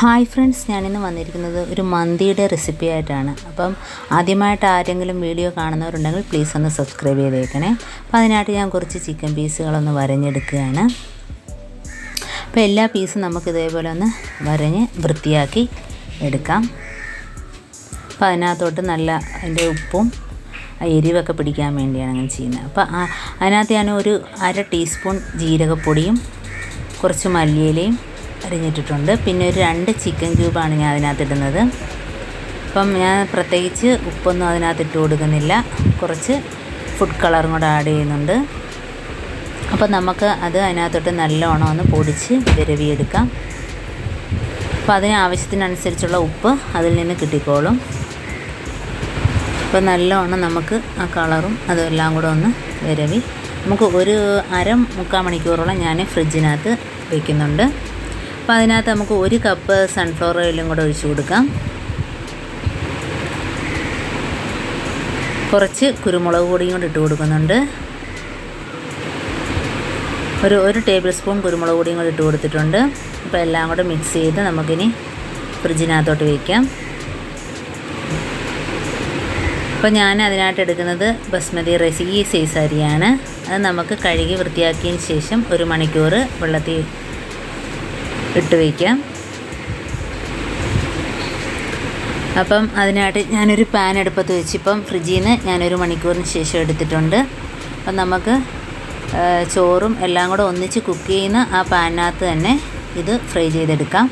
Hi friends ഞാനിന്ന് വന്നിരിക്കുന്നത് ഒരു മന്തിയുടെ റെസിപ്പി ആയിട്ടാണ്. അപ്പം ആദ്യമായിട്ട് ആരെങ്കിലും വീഡിയോ കാണുന്നവരുണ്ടെങ്കിൽ പ്ലീസ് ഒന്ന് സബ്സ്ക്രൈബ് ചെയ്തേക്കണേ. അപ്പം അതിനായിട്ട് ഞാൻ കുറച്ച് ചിക്കൻ പീസുകളൊന്ന് വരഞ്ഞെടുക്കുകയാണ്. അപ്പോൾ എല്ലാ പീസും നമുക്ക് ഇതേപോലെ ഒന്ന് വരഞ്ഞ് വൃത്തിയാക്കി എടുക്കാം. അപ്പോൾ അതിനകത്തോട്ട് നല്ല അതിന്റെ ഉപ്പും എരിവൊക്കെ പിടിക്കാൻ വേണ്ടിയാണ് അങ്ങനെ ചെയ്യുന്നത്. അപ്പോൾ അതിനകത്ത് ഞാൻ ഒരു അര ടീസ്പൂൺ ജീരകപ്പൊടിയും കുറച്ച് മല്ലിയിലയും അരിഞ്ഞിട്ടിട്ടുണ്ട്. പിന്നെ ഒരു രണ്ട് ചിക്കൻ ക്യൂബാണ് ഞാൻ അതിനകത്ത് ഇടുന്നത് അപ്പം ഞാൻ പ്രത്യേകിച്ച് ഉപ്പൊന്നും അതിനകത്ത് ഇട്ട് കൊടുക്കുന്നില്ല. കുറച്ച് ഫുഡ് കളറും കൂടെ ആഡ് ചെയ്യുന്നുണ്ട്. അപ്പോൾ നമുക്ക് അത് അതിനകത്തോട്ട് നല്ലോണം ഒന്ന് പൊടിച്ച് വിരവിയെടുക്കാം. അപ്പോൾ അതിന് ആവശ്യത്തിനനുസരിച്ചുള്ള ഉപ്പ് അതിൽ നിന്ന് കിട്ടിക്കോളും. അപ്പോൾ നല്ലോണം നമുക്ക് ആ കളറും അതെല്ലാം കൂടെ ഒന്ന് വിരവി. നമുക്ക് ഒരു അര മുക്കാൽ മണിക്കൂറോളം ഞാൻ ഫ്രിഡ്ജിനകത്ത് വയ്ക്കുന്നുണ്ട് അപ്പോൾ അതിനകത്ത് നമുക്ക് ഒരു കപ്പ് സൺഫ്ലവർ ഓയിലും കൂടെ ഒഴിച്ചു കൊടുക്കാം. കുറച്ച് കുരുമുളക് പൊടിയും കൂടി ഇട്ട് കൊടുക്കുന്നുണ്ട്. ഒരു ഒരു ടേബിൾ സ്പൂൺ കുരുമുളക് പൊടിയും കൂടി ഇട്ട് കൊടുത്തിട്ടുണ്ട്. അപ്പോൾ എല്ലാം കൂടെ മിക്സ് ചെയ്ത് നമുക്കിനി ഫ്രിഡ്ജിനകത്തോട്ട് വയ്ക്കാം അപ്പോൾ ഞാൻ അതിനായിട്ട് എടുക്കുന്നത് ബസ്മതി റൈസ് ഈ സൈസ് അരിയാണ് അത് നമുക്ക് കഴുകി വൃത്തിയാക്കിയതിന് ശേഷം ഒരു മണിക്കൂർ വെള്ളത്തിൽ ഇട്ട് വയ്ക്കാം. അപ്പം അതിനായിട്ട് ഞാനൊരു പാൻ എടുപ്പത്ത് വെച്ചിപ്പം ഫ്രിഡ്ജിൽ നിന്ന് ഞാനൊരു മണിക്കൂറിന് ശേഷം എടുത്തിട്ടുണ്ട്. അപ്പം നമുക്ക് ചോറും എല്ലാം കൂടെ ഒന്നിച്ച് കുക്ക് ചെയ്യുന്ന ആ പാനിനകത്ത് തന്നെ ഇത് ഫ്രൈ ചെയ്തെടുക്കാം.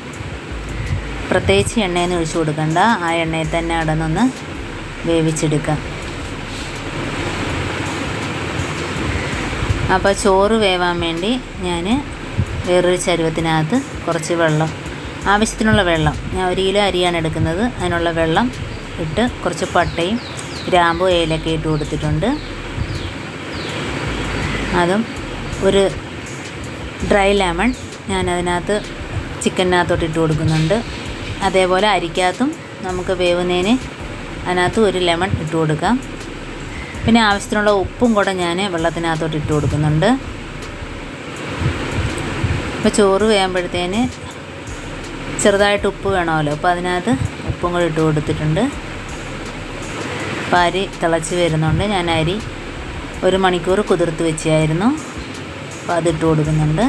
പ്രത്യേകിച്ച് എണ്ണയൊന്നും ഒഴിച്ചു കൊടുക്കണ്ട. ആ എണ്ണയിൽ തന്നെ അടന്നൊന്ന് വേവിച്ചെടുക്കാം. അപ്പോൾ ചോറ് വേവാൻ വേണ്ടി ഞാൻ വേറൊരു ചരുവത്തിനകത്ത് കുറച്ച് വെള്ളം. ആവശ്യത്തിനുള്ള വെള്ളം. ഞാൻ ഒരു കിലോ അരിയാണ് എടുക്കുന്നത്. അതിനുള്ള വെള്ളം ഇട്ട് കുറച്ച് പട്ടയും ഗ്രാമ്പു ഏലൊക്കെ ഇട്ട് കൊടുത്തിട്ടുണ്ട്. അതും ഒരു ഡ്രൈ ലെമൺ ഞാൻ അതിനകത്ത് ചിക്കനകത്തോട്ട് ഇട്ട് കൊടുക്കുന്നുണ്ട്. അതേപോലെ അരിക്കകത്തും നമുക്ക് വേവുന്നതിന് അതിനകത്ത് ഒരു ലെമൺ ഇട്ട് കൊടുക്കാം. പിന്നെ ആവശ്യത്തിനുള്ള ഉപ്പും കൂടെ ഞാൻ വെള്ളത്തിനകത്തോട്ട് ഇട്ട് കൊടുക്കുന്നുണ്ട്. അപ്പോൾ ചോറ് വേകുമ്പോഴത്തേന് ചെറുതായിട്ട് ഉപ്പ് വേണമല്ലോ. അപ്പോൾ അതിനകത്ത് ഉപ്പും കൂടി ഇട്ട് കൊടുത്തിട്ടുണ്ട്. അപ്പോൾ അരി തിളച്ച് വരുന്നുണ്ട്. ഞാൻ അരി ഒരു മണിക്കൂർ കുതിർത്ത് വെച്ചായിരുന്നു. അപ്പോൾ അതിട്ട് കൊടുക്കുന്നുണ്ട്.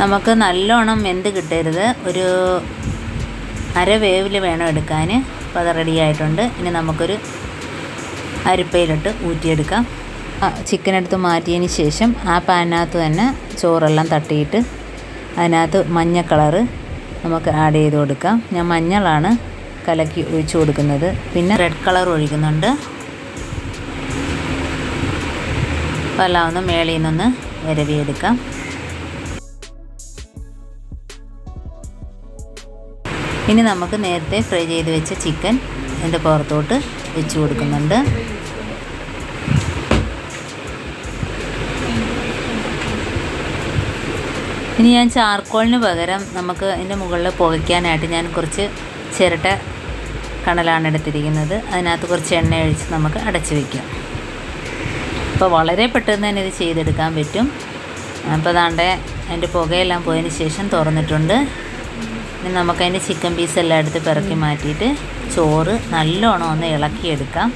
നമുക്ക് നല്ലോണം വെന്ത് കിട്ടരുത്. ഒരു അര വേവിൽ വേണം എടുക്കാൻ. അപ്പോൾ അത് റെഡി ആയിട്ടുണ്ട്. ഇനി നമുക്കൊരു അരിപ്പയിലിട്ട് ഊറ്റിയെടുക്കാം. ചിക്കൻ എടുത്ത് മാറ്റിയതിന് ശേഷം ആ പാനിനകത്ത് തന്നെ ചോറെല്ലാം തട്ടിയിട്ട് അതിനകത്ത് മഞ്ഞ കളറ് നമുക്ക് ആഡ് ചെയ്ത് കൊടുക്കാം. ഞാൻ മഞ്ഞളാണ് കലക്കി ഒഴിച്ചു കൊടുക്കുന്നത്. പിന്നെ റെഡ് കളർ ഒഴിക്കുന്നുണ്ട്. അപ്പോൾ ഒന്ന് മേളിൽ നിന്നൊന്ന് ഇരവിയെടുക്കാം ഇനി നമുക്ക് നേരത്തെ ഫ്രൈ ചെയ്ത് വെച്ച ചിക്കൻ എന്റെ പുറത്തോട്ട് വെച്ച് കൊടുക്കുന്നുണ്ട്. ഇനി ഞാൻ ചാർക്കോളിന് പകരം നമുക്ക് ഇതിന്റെ മുകളിൽ പുകയ്ക്കാനായിട്ട് ഞാൻ കുറച്ച് ചിരട്ട കണലാണ് എടുത്തിരിക്കുന്നത്. അതിനകത്ത് കുറച്ച് എണ്ണ ഒഴിച്ച് നമുക്ക് അടച്ചു വയ്ക്കാം അപ്പോൾ വളരെ പെട്ടെന്ന് തന്നെ ഇത് ചെയ്തെടുക്കാൻ പറ്റും. അപ്പോൾ അതാണ്ട് അതിന്റെ പുകയെല്ലാം പോയതിന് ശേഷം തുറന്നിട്ടുണ്ട്. ഇനി നമുക്കതിന്റെ ചിക്കൻ പീസ് എല്ലാം എടുത്ത് പിറക്കി മാറ്റിയിട്ട് ചോറ് നല്ലോണം ഒന്ന് ഇളക്കിയെടുക്കാം.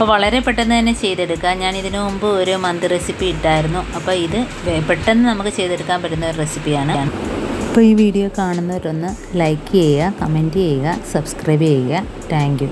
അപ്പോൾ വളരെ പെട്ടെന്ന് തന്നെ ചെയ്തെടുക്കാം. ഞാൻ ഇതിനു മുമ്പ് ഒരു മന്ത് റെസിപ്പി ഇട്ടായിരുന്നു. അപ്പോൾ ഇത് പെട്ടെന്ന് നമുക്ക് ചെയ്തെടുക്കാൻ പറ്റുന്ന ഒരു റെസിപ്പിയാണ്. അപ്പോൾ ഈ വീഡിയോ കാണുന്നവരൊന്ന് ലൈക്ക് ചെയ്യുക കമന്റ് ചെയ്യുക സബ്സ്ക്രൈബ് ചെയ്യുക. താങ്ക്